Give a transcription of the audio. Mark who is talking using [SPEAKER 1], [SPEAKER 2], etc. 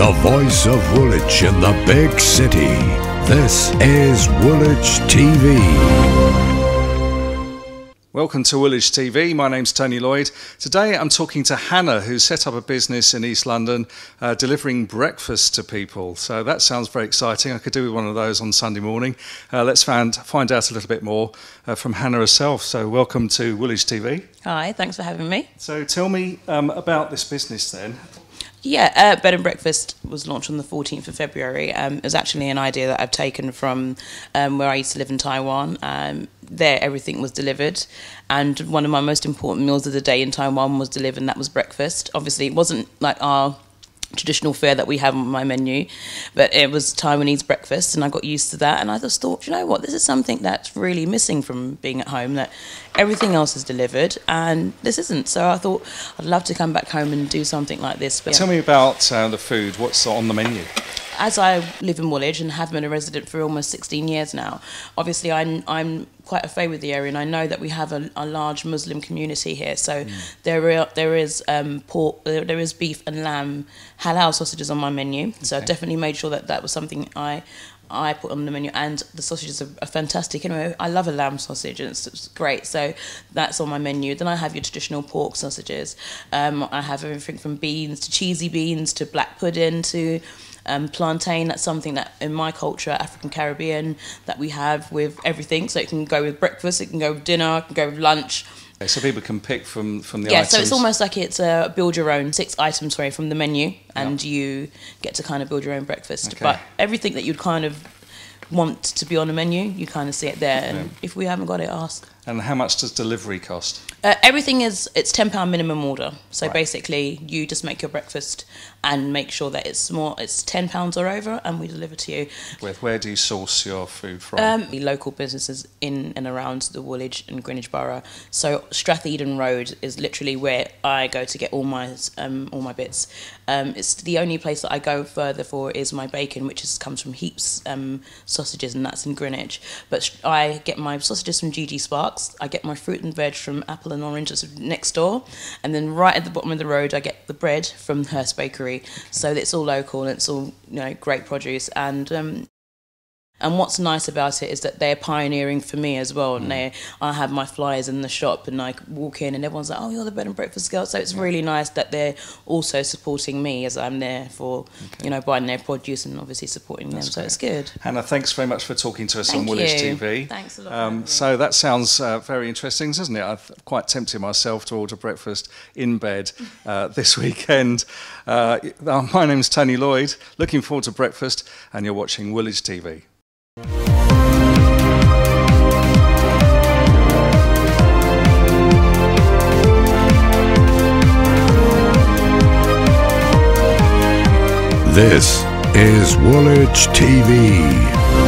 [SPEAKER 1] the voice of Woolwich in the big city. This is Woolwich TV.
[SPEAKER 2] Welcome to Woolwich TV. My name's Tony Lloyd. Today I'm talking to Hannah, who's set up a business in East London uh, delivering breakfast to people. So that sounds very exciting. I could do with one of those on Sunday morning. Uh, let's find, find out a little bit more uh, from Hannah herself. So, welcome to Woolwich TV.
[SPEAKER 3] Hi, thanks for having me.
[SPEAKER 2] So, tell me um, about this business then.
[SPEAKER 3] Yeah, uh, Bed and Breakfast was launched on the 14th of February. Um, it was actually an idea that I've taken from um, where I used to live in Taiwan. Um, there, everything was delivered, and one of my most important meals of the day in Taiwan was delivered, and that was breakfast. Obviously, it wasn't like our traditional fare that we have on my menu, but it was Taiwanese breakfast, and I got used to that. And I just thought, you know what, this is something that's really missing from being at home. That everything else is delivered, and this isn't. So I thought I'd love to come back home and do something like this.
[SPEAKER 2] But Tell me about uh, the food. What's on the menu?
[SPEAKER 3] As I live in Woolwich and have been a resident for almost 16 years now, obviously I'm, I'm quite afraid with the area, and I know that we have a, a large Muslim community here. So mm. there are, there is um, pork, there is beef and lamb halal sausages on my menu. Okay. So I definitely made sure that that was something I I put on the menu, and the sausages are, are fantastic. Anyway, I love a lamb sausage, and it's, it's, great. So that's on my menu. Then I have your traditional pork sausages. Um, I have everything from beans to cheesy beans to black pudding to um, plantain. That's something that in my culture, African Caribbean, that we have with everything. So it can go with breakfast, it can go with dinner, it can go with lunch.
[SPEAKER 2] So people can pick from from the
[SPEAKER 3] yeah,
[SPEAKER 2] items.
[SPEAKER 3] so it's almost like it's a build your own six items sorry from the menu, and you get to kind of build your own breakfast. Okay. But everything that you'd kind of want to be on the menu, you kind of see it there. And if we haven't got it, ask.
[SPEAKER 2] And how much does delivery cost?
[SPEAKER 3] Uh, everything is it's ten pound minimum order. So right. basically, you just make your breakfast and make sure that it's more. It's ten pounds or over, and we deliver to you.
[SPEAKER 2] With where do you source your food from?
[SPEAKER 3] Um, local businesses in and around the Woolwich and Greenwich Borough. So Stratheden Road is literally where I go to get all my um, all my bits. Um, it's the only place that I go further for is my bacon, which is, comes from Heaps um, sausages, and that's in Greenwich. But I get my sausages from GG Sparks. I get my fruit and veg from Apple apple and oranges next door. And then right at the bottom of the road, I get the bread from Hurst Bakery. So it's all local and it's all you know great produce. And um, and what's nice about it is that they're pioneering for me as well. Mm. And they, I have my flyers in the shop, and I walk in, and everyone's like, "Oh, you're the bed and breakfast girl." So it's yeah. really nice that they're also supporting me as I'm there for, okay. you know, buying their produce and obviously supporting That's them. Great. So it's good.
[SPEAKER 2] Hannah, thanks very much for talking to us
[SPEAKER 3] Thank
[SPEAKER 2] on Woolwich. TV.
[SPEAKER 3] Thanks a lot. Um,
[SPEAKER 2] so that sounds uh, very interesting, doesn't it? I'm quite tempted myself to order breakfast in bed uh, this weekend. Uh, my name's Tony Lloyd. Looking forward to breakfast, and you're watching Woolwich TV.
[SPEAKER 1] This is Woolwich TV.